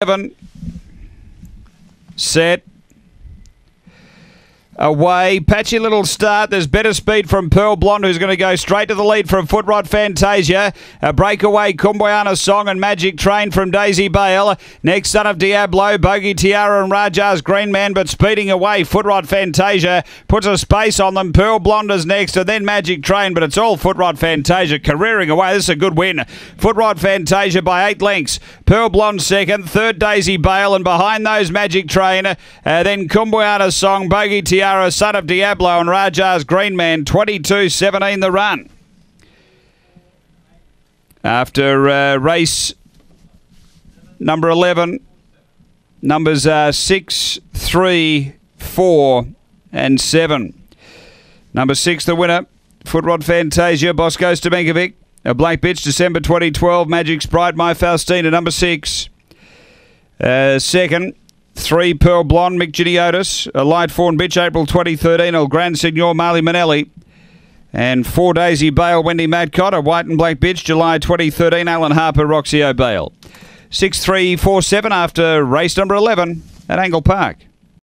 Seven. Set. Away. Patchy little start. There's better speed from Pearl Blonde, who's going to go straight to the lead from Footrod Fantasia. A breakaway Kumbayana Song and Magic Train from Daisy Bale. Next, Son of Diablo, Bogey Tiara and Raja's Green Man, but speeding away. Footrod Fantasia puts a space on them. Pearl Blonde is next, and then Magic Train, but it's all Footrod Fantasia careering away. This is a good win. Footrod Fantasia by eight lengths. Pearl Blonde second, third Daisy Bale, and behind those Magic Train, uh, then Kumbayana Song, Bogey Tiara. Son of Diablo and Raja's Green Man, 22 17 the run. After uh, race number 11, numbers uh, 6, 3, 4, and 7. Number 6, the winner, Footrod Fantasia, Bosco Stamenkovic. A Black Bitch, December 2012, Magic Sprite, My Faustina, number 6. Uh, second, Three Pearl Blonde, Mick Giniotis. A Light Fawn Bitch, April 2013. El Grand Senor, Marley Manelli. And Four Daisy Bale, Wendy Madcott. A White and Black Bitch, July 2013. Alan Harper, Roxy O'Bale. 6347 after race number 11 at Angle Park.